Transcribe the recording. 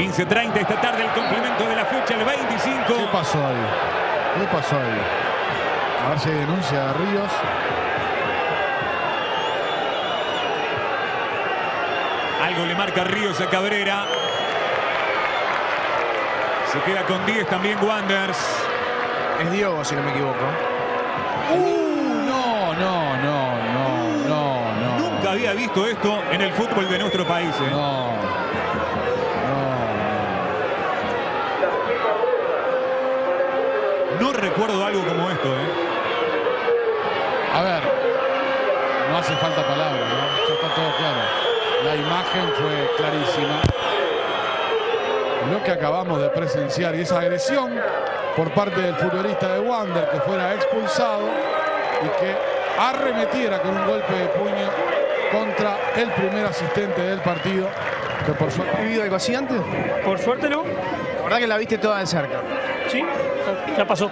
15.30 esta tarde el complemento de la fecha, el 25. ¿Qué pasó ahí? ¿Qué pasó ahí? A ver si hay denuncia de Ríos. Algo le marca Ríos a Cabrera. Se queda con 10 también Wanders. Es Diogo, si no me equivoco. Uh, no, no, no, no, no, no. Nunca había visto esto en el fútbol de nuestro país. ¿eh? No. No recuerdo algo como esto. ¿eh? A ver, no hace falta palabras, ¿no? Ya está todo claro. La imagen fue clarísima. Lo que acabamos de presenciar y esa agresión por parte del futbolista de Wander que fuera expulsado y que arremetiera con un golpe de puño contra el primer asistente del partido. Que por suerte... ¿Has vivido algo así antes? Por suerte no. La verdad que la viste toda de cerca. Sí, ya pasó.